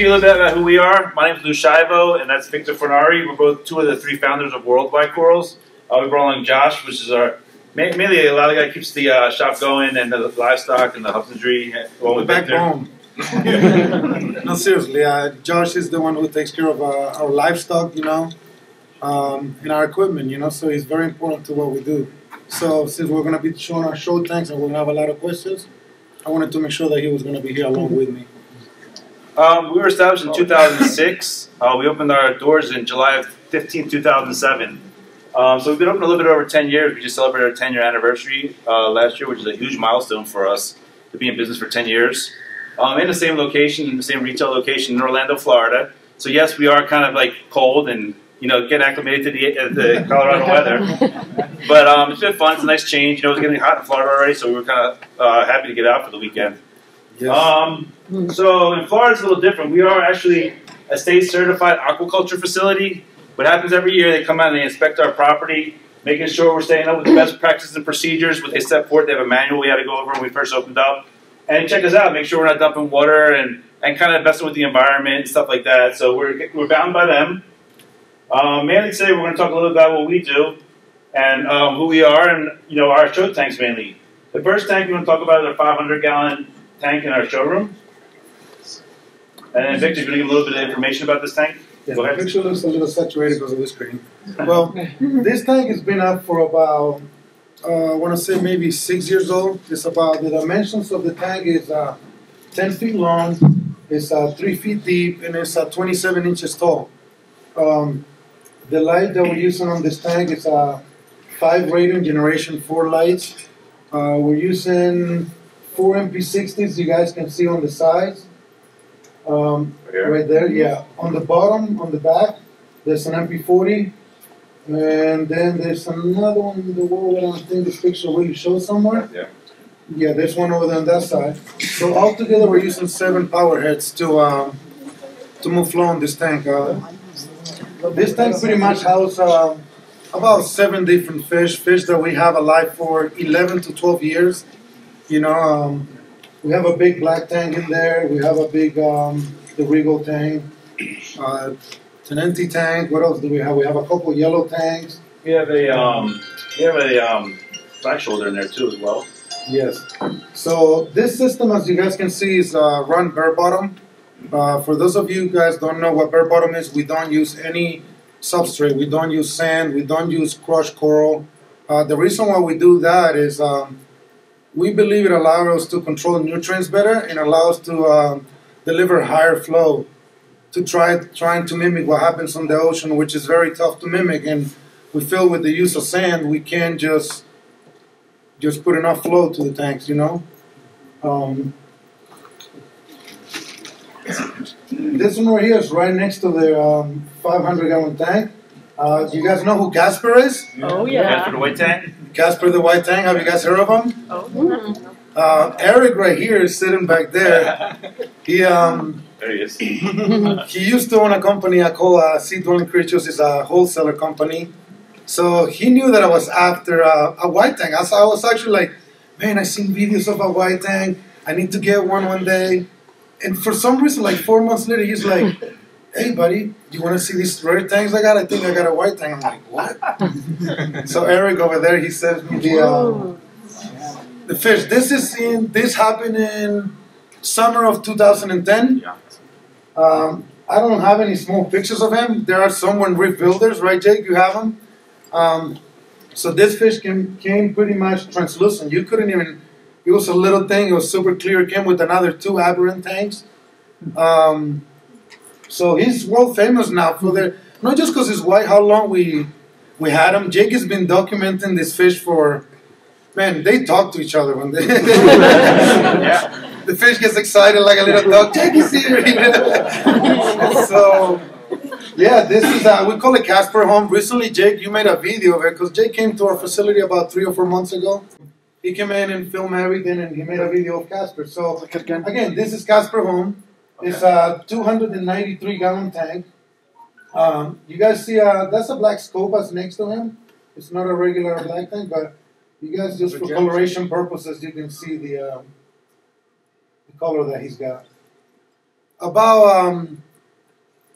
you a little bit about who we are. My name is Lou Shivo, and that's Victor Fornari. We're both two of the three founders of Worldwide Corals. Uh, we brought along Josh, which is our mainly a lot of guy keeps the uh, shop going and the livestock and the husbandry along with Back Victor. home. no, seriously, uh, Josh is the one who takes care of uh, our livestock, you know, um, and our equipment, you know, so he's very important to what we do. So since we're going to be showing our show tanks and we're going to have a lot of questions, I wanted to make sure that he was going to be here along with me. Um, we were established in 2006. Uh, we opened our doors in July of 15, 2007. Um, so we've been open a little bit over 10 years. We just celebrated our 10 year anniversary uh, last year, which is a huge milestone for us to be in business for 10 years. Um, in the same location, in the same retail location in Orlando, Florida. So yes, we are kind of like cold and you know get acclimated to the, uh, the Colorado weather. But um, it's been fun. It's a nice change. You know, it's getting hot in Florida already, so we were kind of uh, happy to get out for the weekend. Yes. Um, so in Florida, it's a little different. We are actually a state certified aquaculture facility. What happens every year, they come out and they inspect our property, making sure we're staying up with the best practices and procedures. What they set forth, they have a manual we had to go over when we first opened up. And check us out, make sure we're not dumping water and, and kind of messing with the environment and stuff like that. So we're, we're bound by them. Um, mainly today, we're going to talk a little about what we do and um, who we are and, you know, our show tanks mainly. The first tank we're going to talk about is our 500 gallon tank in our showroom. And then Victor's going to give a little bit of information about this tank. Yeah, Go the ahead. picture looks a little saturated because of the screen. Well, this tank has been up for about, uh, I want to say maybe six years old. It's about the dimensions of the tank is uh, 10 feet long, it's uh, three feet deep, and it's uh, 27 inches tall. Um, the light that we're using on this tank is a five Radion generation four lights. Uh, we're using four MP60s. You guys can see on the sides. Um, Right there, yeah. On the bottom, on the back, there's an MP40. And then there's another one in the wall that I don't think this picture really shows somewhere. Yeah. Yeah, there's one over there on that side. So altogether, we're using seven power heads to um, to move flow on this tank. Uh, this tank pretty much houses um, about seven different fish, fish that we have alive for 11 to 12 years. You know, um, we have a big black tang in there. We have a big um, the Regal tang. Uh, it's an empty tank. What else do we have? We have a couple yellow tangs. We have a um, we have a um, black shoulder in there too as well. Yes. So this system, as you guys can see, is uh, run bare bottom. Uh, for those of you guys don't know what bare bottom is, we don't use any substrate. We don't use sand. We don't use crushed coral. Uh, the reason why we do that is um, we believe it allows us to control nutrients better and allows us to um, deliver higher flow to try trying to mimic what happens on the ocean, which is very tough to mimic. And we feel with the use of sand, we can't just just put enough flow to the tanks, you know. Um, this one right here is right next to the um, 500 gallon tank. Uh, do you guys know who Casper is? Oh yeah. for the white tang, Casper the White Tang. Have you guys heard of him? Oh. Uh, Eric right here is sitting back there. He um, there he is. he used to own a company I call uh, Sea Dwelling Creatures. It's a wholesaler company. So he knew that I was after uh, a white tang. I, was- I was actually like, man, I seen videos of a white tang. I need to get one one day. And for some reason, like four months later, he's like, hey, buddy, do you want to see these rare tangs I got? I think I got a white tang. I'm like, what? so Eric over there, he sends me the uh, the fish. This is in this happened in summer of 2010. Yeah. Um, I don't have any small pictures of him. There are some on Reef Builders, right, Jake? You have them. Um, so this fish came, came pretty much translucent. You couldn't even. It was a little thing. It was super clear. It came with another two aberrant tangs. Um, so he's world famous now for the not just because he's white. How long we we had him? Jake has been documenting this fish for. Man, they talk to each other when they. Yeah. The fish gets excited like a little dog. Jake is here. so, yeah, this is uh, we call it Casper Home. Recently, Jake, you made a video of it because Jake came to our facility about three or four months ago. He came in and filmed everything, and he made a video of Casper. So, again, this is Casper Home. It's a 293 gallon tank. Um, you guys see, uh, that's a black Scopas next to him. It's not a regular black tang, but you guys just for coloration purposes, you can see the um, the color that he's got. About um,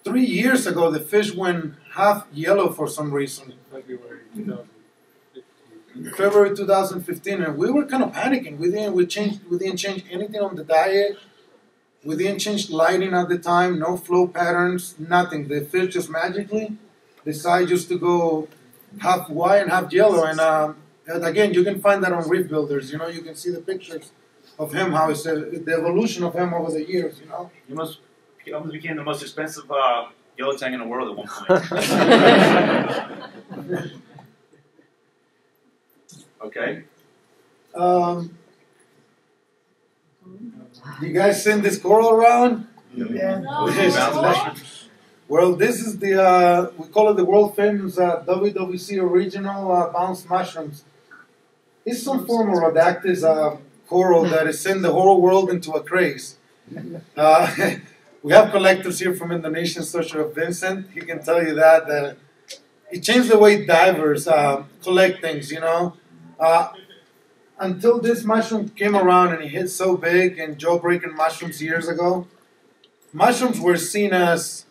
three years ago, the fish went half yellow for some reason. February 2015. February 2015, and we were kind of panicking. We didn't we changed we didn't change anything on the diet. We didn't change lighting at the time. No flow patterns. Nothing. The fish just magically decided just to go half white and half yellow. And, um, and again, you can find that on Reef Builders. You know, you can see the pictures of him, how it's uh, the evolution of him over the years. You know. You must he almost became the most expensive uh, yellow tang in the world at one point. okay. Um, you guys seen this coral around? Yeah. Well, this is the uh, we call it the world famous uh, WWC original uh, bounce mushrooms. It's some form of rhodactis uh, coral that has sent the whole world into a craze. Uh, we have collectors here from Indonesia, such as Vincent. He can tell you that that it changed the way divers uh, collect things. You know, uh, until this mushroom came around and it hit so big and jaw-breaking mushrooms years ago, mushrooms were seen as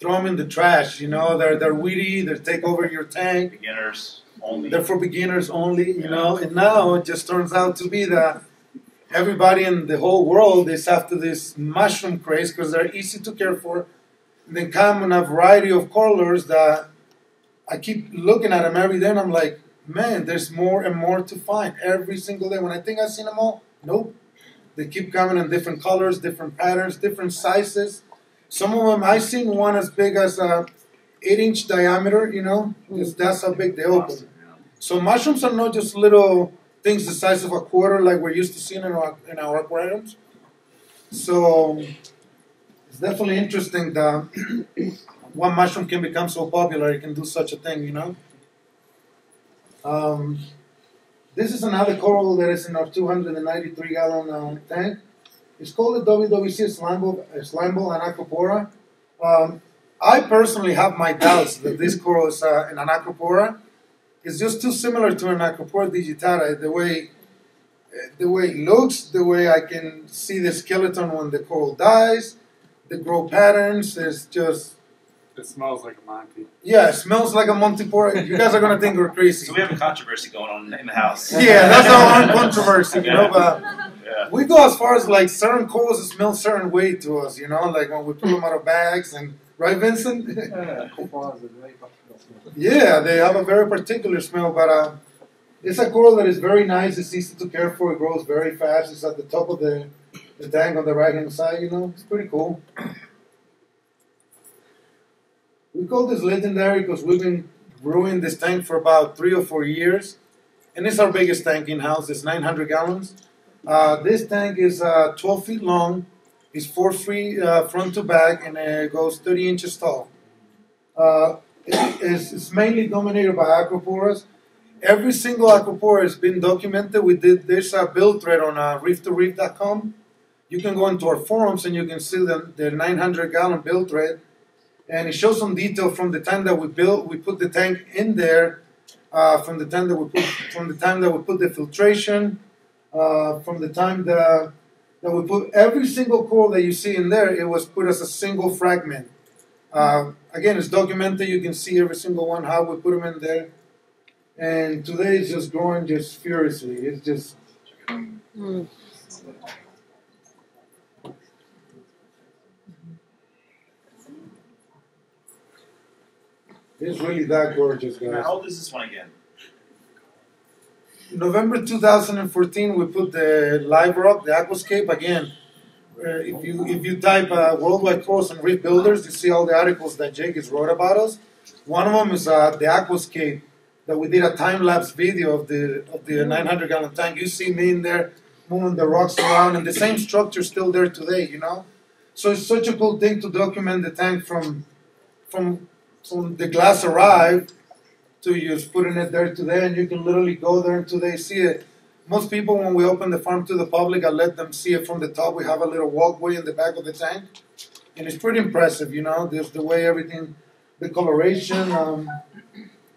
throw them in the trash. You know, they're they're weedy. They take over your tank. Beginners only. They're for beginners only. You know, and now it just turns out to be that everybody in the whole world is after this mushroom craze because they're easy to care for. And they come in a variety of colors that I keep looking at them every day, and I'm like, man, there's more and more to find every single day. When I think I've seen them all, nope. They keep coming in different colors, different patterns, different sizes. Some of them I've seen one as big as a eight inch diameter. You know, Just- that's how big they open. So mushrooms are not just little things the size of a quarter like we're used to seeing in our in our aquariums. So it's definitely interesting that one mushroom can become so popular. It can do such a thing, you know. Um, this is another coral that is in our 293 gallon uh, tank. It's called the WWC Slimeball, uh, Slimeball Anacropora. Um, I personally have my doubts that this coral is uh, an Anacropora. It's just too similar to an Acropora digitata. The way, the way it looks, the way I can see the skeleton when the coral dies, the grow patterns. It's just It smells like a Monty. yeah, it smells like a Monty Montipora. You guys are gonna think we're crazy. So we have a controversy going on in the house. Yeah, that's our own controversy, you know. But Yeah. we go as far as like certain corals smell certain way to us, you know, like when we pull them out of bags and right, Vincent? yeah, they have a very particular smell, but uh, it's a coral that is very nice. It's easy to care for. It grows very fast. It's at the top of the the tank on the right hand side. You know, it's pretty cool. We call this legendary because we've been brewing this tank for about three or four years, and it's our biggest tank in house. It's 900 gallons. Uh, this tank is uh, 12 feet long. It's four feet uh, front to back, and it goes 30 inches tall. Uh, it- it's, it's mainly dominated by acroporas. Every single acropora has been documented. We did this uh, build thread on uh, reef2reef.com. You can go into our forums and you can see the, the 900 gallon build thread. And it shows some detail from the time that we built, we put the tank in there, uh, from the time that we put, from the time that we put the filtration, uh, from the time that, that we put every single core that you see in there, it was put as a single fragment. Uh, again, it's documented. You can see every single one how we put them in there. And today it's just growing just furiously. It's just it's really that gorgeous, Now, guys. how old is this one again? November 2014, we put the live rock, the aquascape again. Uh, if you if you type uh, worldwide corals and reef builders, you see all the articles that Jake has wrote about us. One of them is uh, the aquascape that we did a time lapse video of the of the 900 gallon tank. You see me in there moving the rocks around, and the same structure still there today. You know, so it's such a cool thing to document the tank from from from the glass arrived to just putting it there today, and you can literally go there and today see it. Most people, when we open the farm to the public, I let them see it from the top. We have a little walkway in the back of the tank, and it's pretty impressive, you know, just the way everything, the coloration. Um,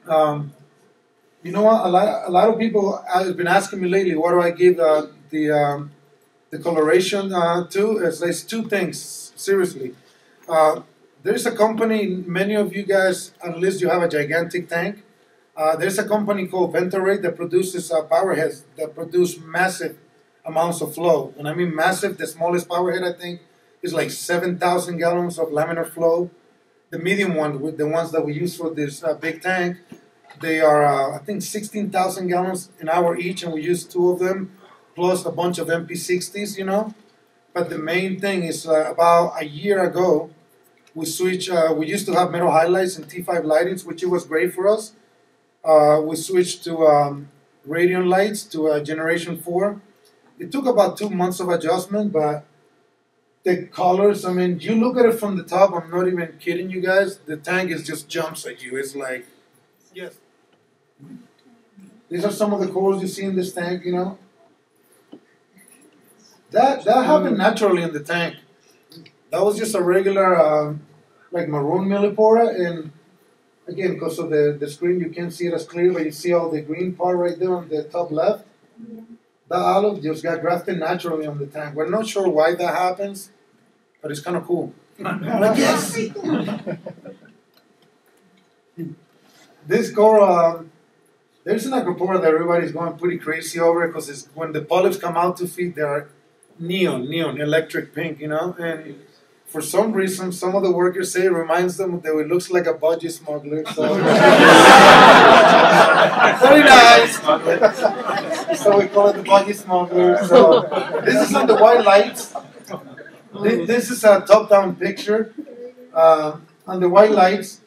Um, you know what? A lot, a lot of people have been asking me lately, what do I give uh, the um, the coloration uh, to? It's, it's two things. Seriously, uh, there's a company. Many of you guys, unless you have a gigantic tank, uh, there's a company called Ventarate that produces uh, power heads that produce massive amounts of flow. And I mean massive, the smallest power head I think is like 7,000 gallons of laminar flow. The medium one, the ones that we use for this uh, big tank, they are uh, I think 16,000 gallons an hour each, and we use two of them plus a bunch of MP60s, you know. But the main thing is uh, about a year ago, we switched. Uh, we used to have metal halides and T5 lightings, which it was great for us. Uh, we switched to um, radion lights to uh, generation four. It took about two months of adjustment, but the colors. I mean, you look at it from the top. I'm not even kidding you guys. The tank is just jumps at you. It's like, yes. These are some of the colors you see in this tank. You know. That that happened naturally in the tank. That was just a regular, um, like maroon millepora, and again, because of the, the screen, you can't see it as clear, but you see all the green part right there on the top left. That olive just got grafted naturally on the tank. We're not sure why that happens, but it's kind of cool. Yes. this coral, um, there's an acropora that everybody's going pretty crazy over because when the polyps come out to feed, they're neon, neon, electric pink, you know, and for some reason, some of the workers say it reminds them that it looks like a budgie smuggler. So very nice. so we call it the budgie smuggler. So this is on the white lights. This is a top-down picture. Uh, on the white lights,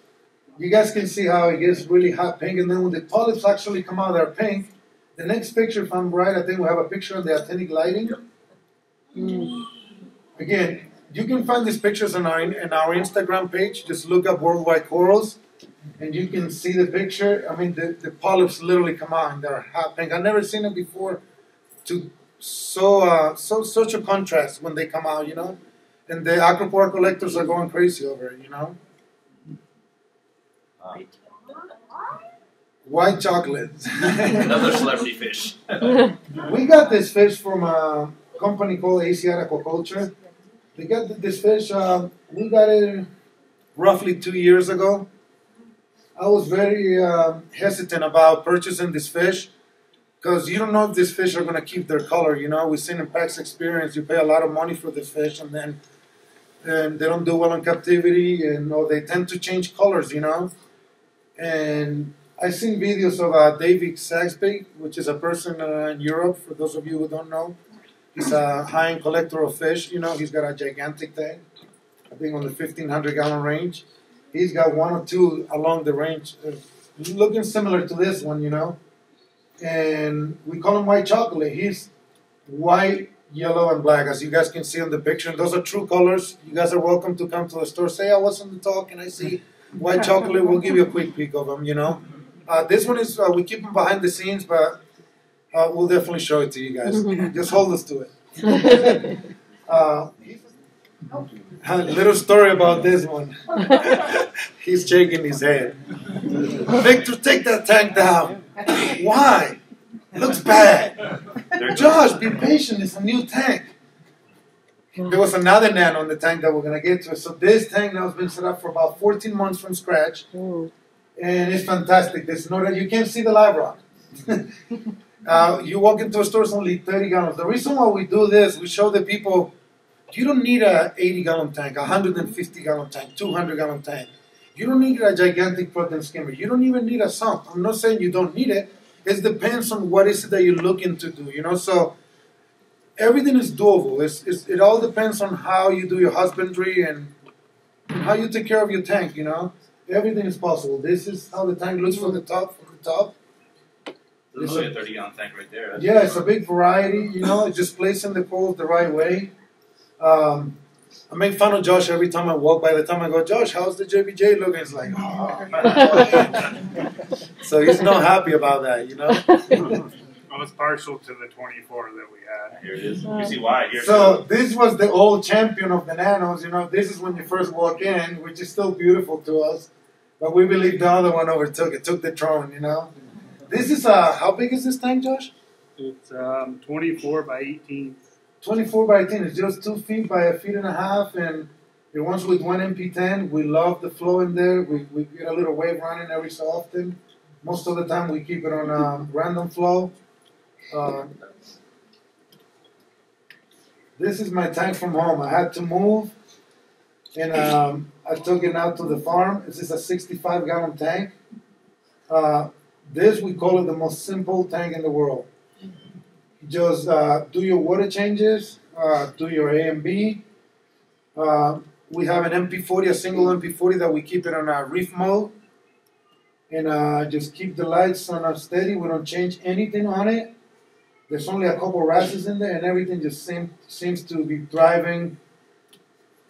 you guys can see how it gets really hot pink, and then when the polyps actually come out, they're pink. The next picture, if I'm right, I think we have a picture of the actinic lighting. Mm. Again, you can find these pictures on our in our Instagram page. Just look up worldwide corals, and you can see the picture. I mean, the, the polyps literally come out and they're hot pink. I've never seen it before. To so uh, so such a contrast when they come out, you know, and the acropora collectors are going crazy over it, you know. White chocolate. Another celebrity fish. we got this fish from a company called ACR Aquaculture they got this fish. Uh, we got it roughly two years ago. I was very uh, hesitant about purchasing this fish because you don't know if these fish are going to keep their color. You know, we've seen in past experience, you pay a lot of money for this fish and then and they don't do well in captivity and or they tend to change colors. You know, and I've seen videos of uh, David Saxby, which is a person uh, in Europe. For those of you who don't know, He's a high-end collector of fish. You know, he's got a gigantic tank. I think on the 1500 gallon range. He's got one or two along the range, uh, looking similar to this one, you know. And we call him white chocolate. He's white, yellow, and black, as you guys can see on the picture. And those are true colors. You guys are welcome to come to the store. Say I was on the talk and I see white chocolate. We'll give you a quick peek of them, you know. Uh, this one is, uh, we keep him behind the scenes, but uh, we'll definitely show it to you guys. Just hold us to it. Uh, a little story about this one. He's shaking his head. Victor, take that tank down. Why? It looks bad. Josh, be patient. It's a new tank. There was another nano on the tank that we're gonna get to. So this tank now has been set up for about 14 months from scratch, and it's fantastic. There's no you can't see the live rock. Uh, you walk into a store, it's only 30 gallons. The reason why we do this, we show the people you don't need a 80 gallon tank, a 150 gallon tank, 200 gallon tank. You don't need a gigantic protein skimmer. You don't even need a sump. I'm not saying you don't need it. It depends on what is it that you're looking to do, you know? So everything is doable. It's, it's, it all depends on how you do your husbandry and how you take care of your tank, you know? Everything is possible. This is how the tank looks from the top, from the top. There's only a 30 gallon tank right there. That's yeah, it's a big variety. You know, just placing the poles the right way. Um, I make fun of Josh every time I walk. By the time I go, Josh, how's the JBJ looking? It's like, oh. so he's not happy about that, you know. I was partial to the 24 that we had. Here it is. You see why here. So this was the old champion of the nanos. You know, this is when you first walk in, which is still beautiful to us. But we believe the other one overtook it, took the throne, you know. This is uh how big is this tank, Josh? It's um, 24 by 18. 24 by 18. It's just two feet by a feet and a half, and it runs with one MP10. We love the flow in there. We, we get a little wave running every so often. Most of the time, we keep it on um, random flow. Uh, this is my tank from home. I had to move, and um, I took it out to the farm. This is a 65 gallon tank. Uh, this we call it the most simple tank in the world just uh, do your water changes, uh, do your A and B. Uh, we have an MP40, a single MP40 that we keep it on a reef mode, and uh, just keep the lights on a steady. We don't change anything on it. There's only a couple rashes in there, and everything just seem, seems to be driving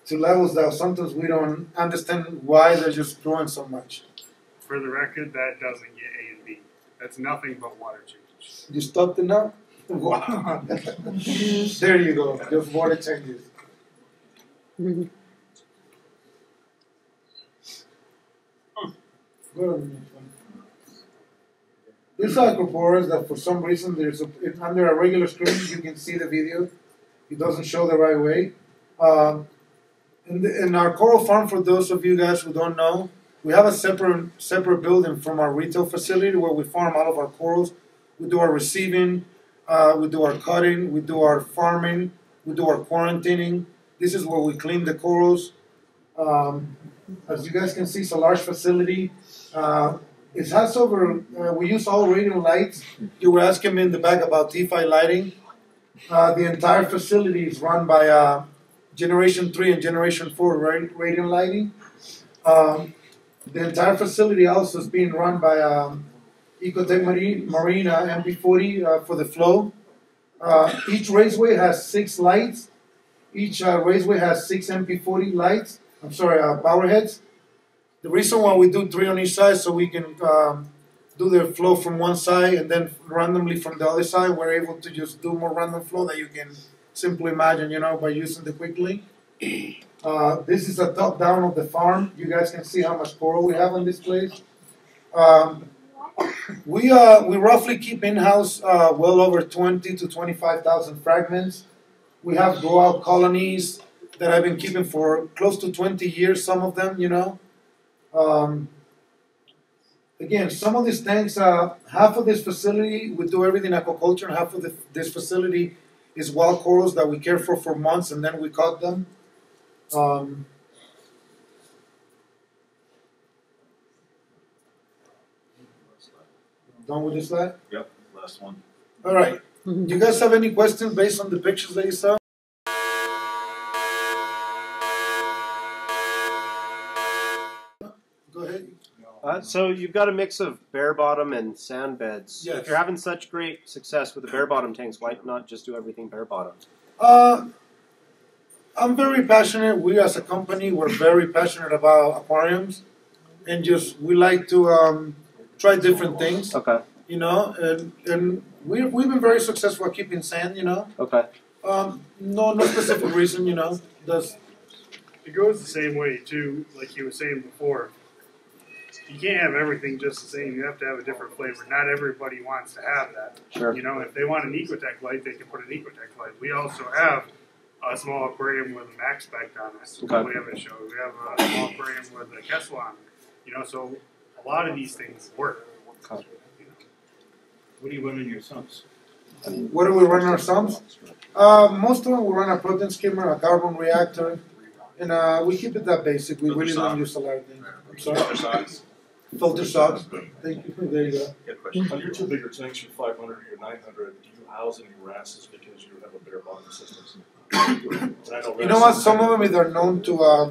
to levels that sometimes we don't understand why they're just growing so much. For the record, that doesn't get. That's nothing but water changes. You stopped it now? Wow. there you go. Just water changes. Go to the next one. These that for some reason there's a, under a regular screen you can see the video. It doesn't show the right way. Um, in, the, in our coral farm, for those of you guys who don't know, we have a separate separate building from our retail facility where we farm all of our corals. We do our receiving, uh, we do our cutting, we do our farming, we do our quarantining. This is where we clean the corals. Um, as you guys can see, it's a large facility. Uh, it has over, uh, we use all Radion lights. You were asking me in the back about T5 lighting. Uh, the entire facility is run by uh, Generation 3 and Generation 4 ra- Radion lighting. Um, the entire facility also is being run by um, Ecotech Marine, Marina MP40 uh, for the flow. Uh, each raceway has six lights. Each uh, raceway has six MP40 lights. I'm sorry, uh, power heads. The reason why we do three on each side so we can um, do the flow from one side and then randomly from the other side. We're able to just do more random flow that you can simply imagine, you know, by using the quick link. Uh, this is a top down of the farm. You guys can see how much coral we have on this place. Um, we uh, we roughly keep in house uh, well over twenty to twenty five thousand fragments. We have grow out colonies that I've been keeping for close to twenty years. Some of them, you know. Um, again, some of these tanks, uh, half of this facility we do everything aquaculture, and half of the, this facility is wild corals that we care for for months, and then we cut them. Um, done with this slide? Yep, last one. All right. Do you guys have any questions based on the pictures that you saw? Go ahead. Uh, so you've got a mix of bare bottom and sand beds. Yes. If you're having such great success with the bare bottom tanks, why not just do everything bare bottom? Uh, I'm very passionate. We as a company, we're very passionate about aquariums, and just we like to um, try different things. Okay. You know, and and we we've been very successful at keeping sand. You know, Okay. um, no no specific reason. You know, does It goes the same way too, like you were saying before. You can't have everything just the same. You have to have a different flavor. Not everybody wants to have that. Sure. You know, if they want an Ecotech light, they can put an Ecotech light. We also have a small aquarium with a Maxspect on it. Okay. We have a show. We have a small aquarium with a Kessil on it. You know, so a lot of these things work. Okay. You know. What do you run in your sumps? what do we run in our sumps? Uh, most of them we run a protein skimmer, a carbon reactor, and uh, we keep it that basic. We Filter really don't use a lot of things. I'm sorry. Other sides. Filter socks. Thank you. There you go. Good question. On your two bigger tanks, your five hundred or your nine hundred, do you house any wrasses because you have a bare bottom system? You know what? Some of them they're known to uh,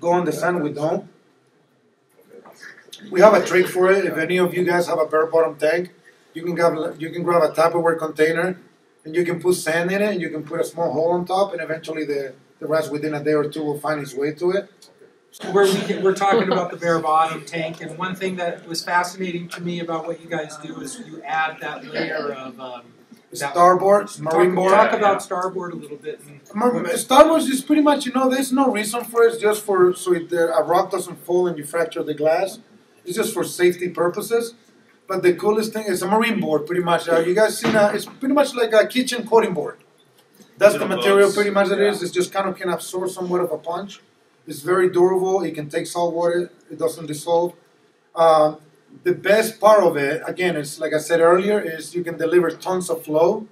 go in the sand. We don't. We have a trick for it. If any of you guys have a bare bottom tank, you can grab you can grab a Tupperware container and you can put sand in it and you can put a small hole on top and eventually the the rest within a day or two will find its way to it. we can, we're talking about the bare bottom tank, and one thing that was fascinating to me about what you guys do is you add that layer of um, starboard, marine board. Talk about starboard a little bit. Starboard is pretty much, you know, there's no reason for it. It's just for so it, the, a rock doesn't fall and you fracture the glass. It's just for safety purposes. But the coolest thing is a marine board, pretty much. Uh, you guys seen? A, it's pretty much like a kitchen coating board. That's the material, boats, pretty much. It is. yeah. It's just kind of can absorb somewhat of a punch. It's very durable. It can take salt water. It doesn't dissolve. Um, the best part of it, again, is like I said earlier, is you can deliver tons of flow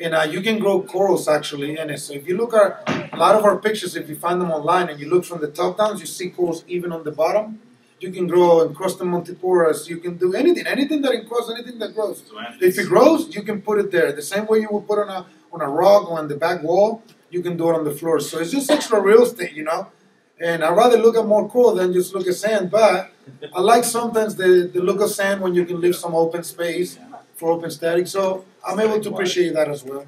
and uh, you can grow corals actually in it. So if you look at a lot of our pictures, if you find them online and you look from the top down, you see corals even on the bottom. You can grow encrusted montiporas. You can do anything, anything that encrusts, anything that grows. If it grows, you can put it there. The same way you would put on a on a rug or on the back wall, you can do it on the floor. So it's just extra real estate, you know. And I'd rather look at more coral than just look at sand. But I like sometimes the, the look of sand when you can leave some open space for open static. So I'm able to appreciate that as well.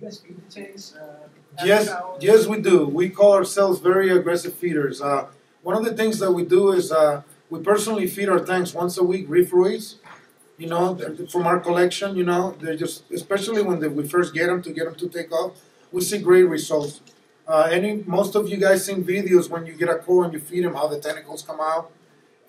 You guys feed the tanks? Uh, Yes, yes, we do. We call ourselves very aggressive feeders. Uh, one of the things that we do is uh, we personally feed our tanks once a week, reef roids. You know, from our collection. You know, they're just especially when they, we first get them to get them to take off. We see great results. Uh, any most of you guys seen videos when you get a coral and you feed them how the tentacles come out,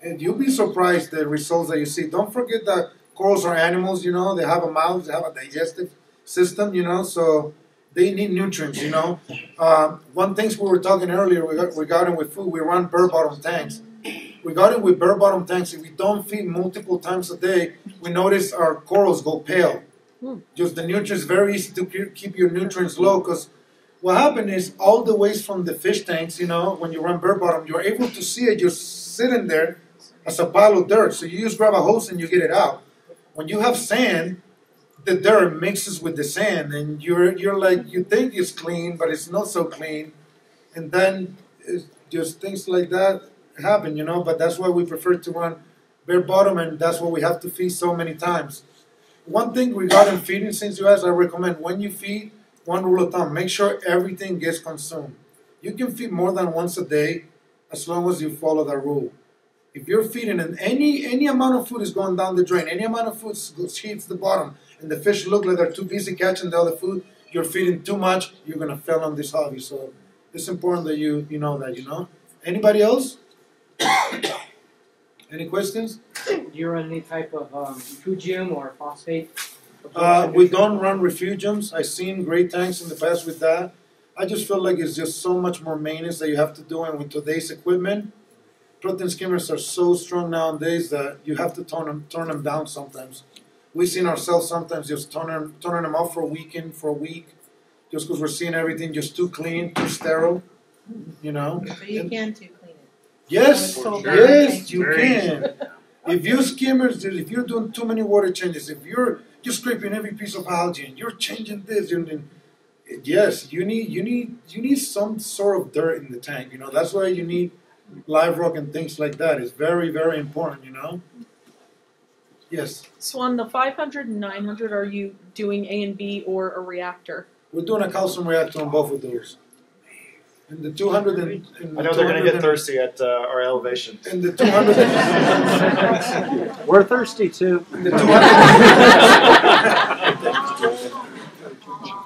and you'll be surprised the results that you see. Don't forget that corals are animals. You know, they have a mouth, they have a digestive system. You know, so they need nutrients, you know. Um, one things we were talking earlier reg- regarding with food, we run bare bottom tanks. Regarding with bare bottom tanks, if we don't feed multiple times a day, we notice our corals go pale. Just the nutrients very easy to keep your nutrients low because what happened is all the waste from the fish tanks, you know, when you run bare bottom, you're able to see it just sitting there as a pile of dirt. So you just grab a hose and you get it out. When you have sand, the dirt mixes with the sand, and you're you're like you think it's clean, but it's not so clean, and then just things like that happen, you know. But that's why we prefer to run bare bottom, and that's why we have to feed so many times. One thing regarding feeding, since you asked, I recommend when you feed, one rule of thumb: make sure everything gets consumed. You can feed more than once a day, as long as you follow that rule. If you're feeding and any any amount of food is going down the drain, any amount of food hits the bottom, and the fish look like they're too busy catching the other food, you're feeding too much, you're gonna fail on this hobby. So it's important that you you know that you know. Anybody else? Any questions? Do you run any type of um, refugium or phosphate? Uh, we don't run refugiums. I've seen great tanks in the past with that. I just feel like it's just so much more maintenance that you have to do, and with today's equipment, protein skimmers are so strong nowadays that you have to turn them turn them down sometimes. We've seen ourselves sometimes just turning turning them off for a weekend, for a week, just because we're seeing everything just too clean, too sterile. You know. But you can too clean it. Yes, I was told yes, you can. If you skimmers, if you're doing too many water changes, if you're you're scraping every piece of algae and you're changing this, and, and yes, you need you need you need some sort of dirt in the tank. You know that's why you need live rock and things like that. It's very very important. You know. Yes, So on the 500 and 900, are you doing A and B or a reactor? we're doing a calcium reactor on both of those. And the 200 and, and I know they're going to get thirsty at uh, our elevation. And the 200 and- We're thirsty too. the 200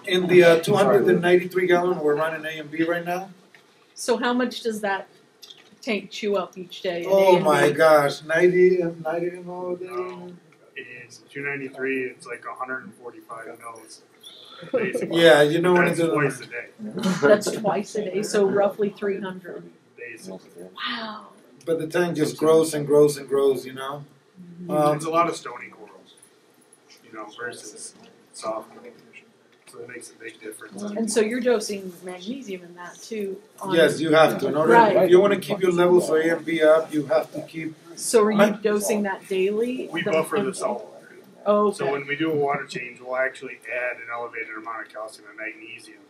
In the uh, 293 gallon, we're running A and B right now. So how much does that tank chew up each day? Oh my gosh, 90 and 90 ml a day. It is 293. It's like 145 mils. Basically. Yeah, you know what That's I'm doing. twice a day. That's twice a day, so roughly 300. Basically. Wow. But the tank just grows and grows and grows, you know. Um, it's a lot of stony corals, you know, versus soft. So it makes a big difference. And so you're dosing magnesium in that too. On, yes, you have to. In order, Right. if you want to keep your levels of A and B up, you have to keep. So are you My- dosing that daily? We The- buffer the salt water. Oh, So when we do a water change, we'll actually add an elevated amount of calcium and magnesium,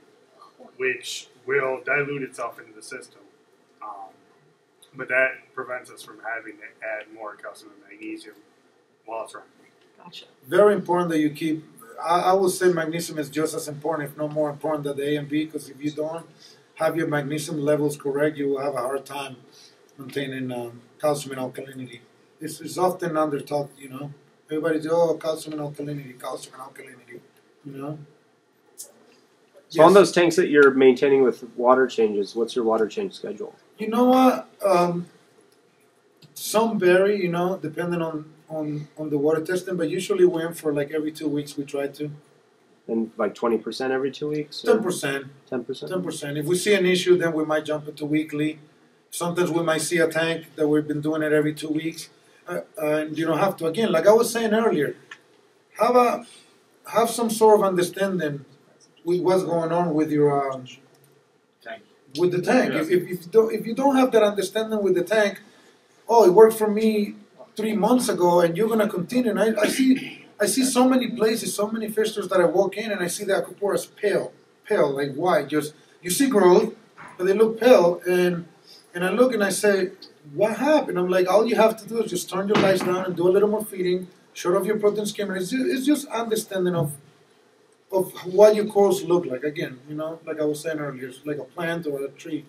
which will dilute itself into the system. Um, but that prevents us from having to add more calcium and magnesium while it's running. Gotcha. Very important that you keep. I, I would say magnesium is just as important, if not more important, than the A and B. Because if you don't have your magnesium levels correct, you will have a hard time maintaining um, calcium and alkalinity. It's, it's often under taught, you know. Everybody's oh calcium and alkalinity, calcium and alkalinity. You know. So on those tanks that you're maintaining with water changes, what's your water change schedule? You know what? Um, some vary, you know, depending on, on, on the water testing, but usually we aim for like every two weeks we try to. And like twenty percent every two weeks? Ten percent. Ten percent. Ten percent. If we see an issue then we might jump into weekly. Sometimes we might see a tank that we've been doing it every two weeks. Uh, and you don't have to again, like I was saying earlier, have a have some sort of understanding with what's going on with your um, Tank. with the tank. If, if, if you don't if you don't have that understanding with the tank, oh, it worked for me three months ago, and you're gonna continue. And I, I see I see so many places, so many fishers that I walk in, and I see the acroporas pale, pale like white. Just you see growth, but they look pale, and and I look and I say, what happened? I'm like, all you have to do is just turn your lights down and do a little more feeding, shut off your protein skimmer. It's just, it's just understanding of of what your corals look like. Again, you know, like I was saying earlier, it's like a plant or a tree.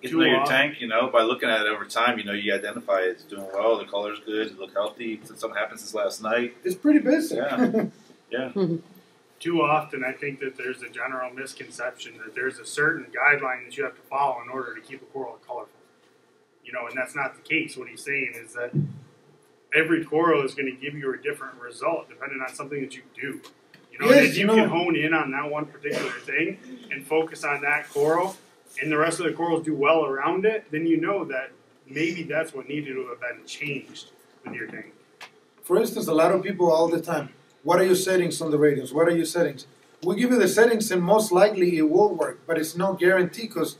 Get to know your tank, you know, by looking at it over time, you know, you identify it's doing well, the color's good, you look healthy. Something happened since last night. It's pretty basic. Yeah. Too often, I think that there's a general misconception that there's a certain guideline that you have to follow in order to keep a coral colorful. You know, and that's not the case. What he's saying is that every coral is going to give you a different result depending on something that you do. You know, and Yes, if you know- can hone in on that one particular thing and focus on that coral, and the rest of the corals do well around it, then you know that maybe that's what needed to have been changed with your tank. For instance, a lot of people all the time, what are your settings on the Radions? What are your settings? We give you the settings, and most likely it will work, but it's no guarantee because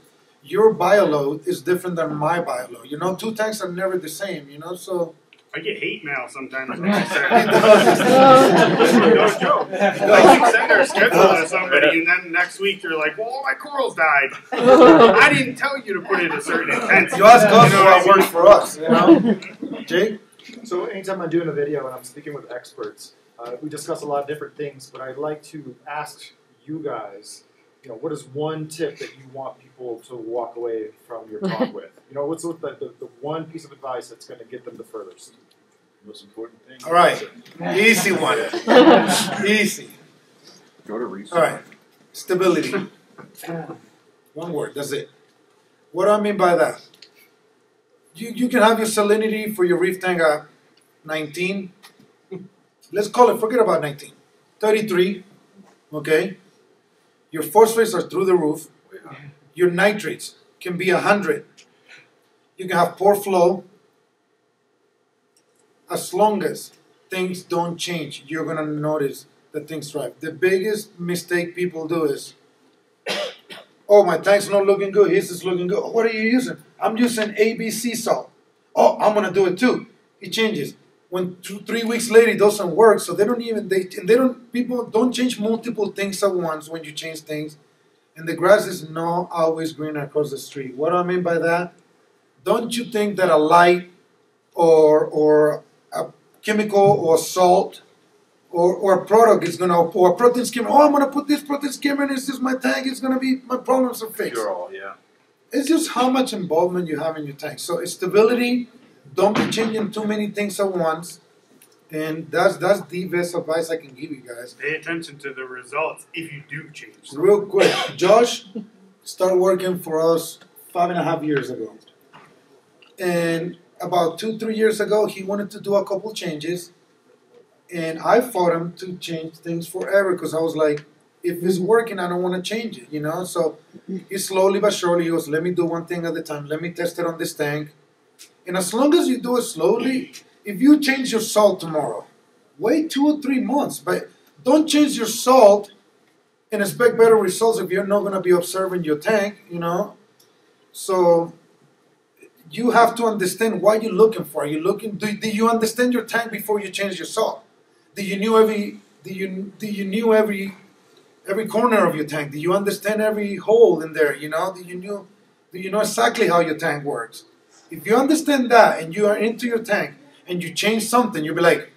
your bioload is different than my bioload. You know, two tanks are never the same. You know, so I get hate mail sometimes. when I say- no joke. Like you send our schedule to somebody, and then next week you're like, "Well, my corals died." I didn't tell you to put it a certain intensity. you ask us You know what what works for us. You know, Jake. So anytime I'm doing a video and I'm speaking with experts, uh, we discuss a lot of different things, but I'd like to ask you guys, you know, what is one tip that you want people to walk away from your talk with? You know, what's the, the, the one piece of advice that's going to get them the furthest? Most important thing. All right, easy one, easy. Go to research. All right, stability. One word. That's it. What do I mean by that? You you can have your salinity for your reef tank at 19. Let's call it. Forget about 19. 33. Okay. Your phosphates are through the roof. Your nitrates can be 100. You can have poor flow. As long as things don't change, you're gonna notice that things thrive. The biggest mistake people do is, oh, my tank's not looking good. His is looking good. What are you using? I'm using ABC salt. Oh, I'm gonna do it too. It changes. When two, three weeks later it doesn't work, so they don't even they and they don't people don't change multiple things at once when you change things. And the grass is not always green across the street. What do I mean by that? Don't you think that a light or or a chemical or salt or, or a product is gonna or a protein skimmer. Oh, I'm gonna put this protein skimmer in. This is my tank. It's gonna be my problems are fixed. Yeah. It's just how much involvement you have in your tank. So it's stability. Don't be changing too many things at once. And that's that's the best advice I can give you guys. Pay attention to the results if you do change. something. Real quick, Josh started working for us five and a half years ago. And about two, three years ago, he wanted to do a couple changes. And I fought him to change things forever because I was like, if it's working, I don't want to change it, you know? So he slowly but surely he goes, let me do one thing at a time. Let me test it on this tank. And as long as you do it slowly, if you change your salt tomorrow, wait two or three months. But don't change your salt and expect better results if you're not going to be observing your tank, you know? So you have to understand what you're looking for. Are you looking, do, do you understand your tank before you change your salt? Do you knew every, do you, do you knew every, every corner of your tank? Do you understand every hole in there, you know? Do you knew, do you know exactly how your tank works? If you understand that and you are into your tank and you change something, you'll be like,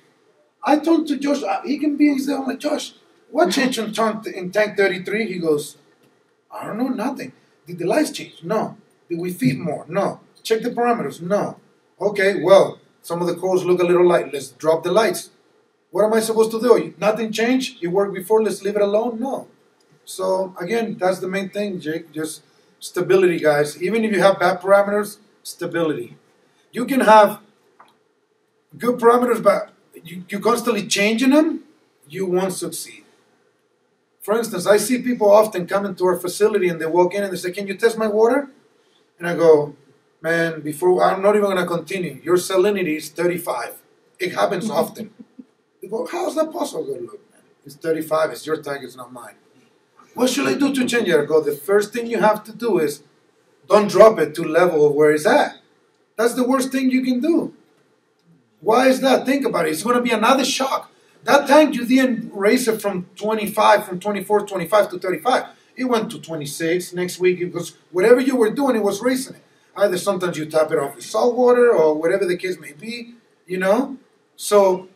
I told to Josh, uh, he can be, there. I'm like, Josh, what changed in tank, in tank 33? He goes, I don't know, nothing. Did the lights change? No. Did we feed more? No. Check the parameters? No. Okay, well, some of the cores look a little light. Let's drop the lights. What am I supposed to do? Nothing changed? It worked before, let's leave it alone? No. So again, that's the main thing, Jake. Just stability, guys. Even if you have bad parameters, stability. You can have good parameters, but you, you constantly changing them, you won't succeed. For instance, I see people often come into our facility and they walk in and they say, Can you test my water? And I go, Man, before I'm not even gonna continue. Your salinity is 35. It happens often. They go, How's that possible? I go, look, man, it's 35, it's your tank, it's not mine. What should I do to change it? I go, the first thing you have to do is don't drop it to level of where it's at. That's the worst thing you can do. Why is that? Think about it. It's going to be another shock. That tank, you didn't raise it from 25, from 24, 25 to 35. It went to 26. Next week, was whatever you were doing, it was raising it. Either sometimes you tap it off with salt water or whatever the case may be, you know? So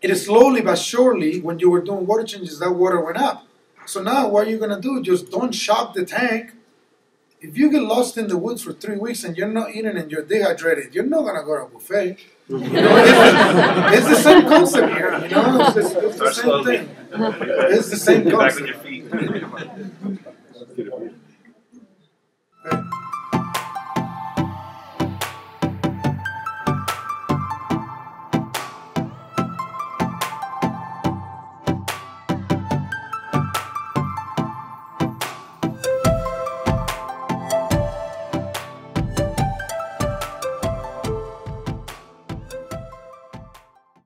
it is slowly but surely, when you were doing water changes, that water went up. So now what are you're gonna do, just don't shock the tank. If you get lost in the woods for three weeks and you're not eating and you're dehydrated, you're not gonna go to a buffet. You know, it's, it's the same concept here. You know, it's, it's, it's the same thing. It's the same Get back on concept. your feet.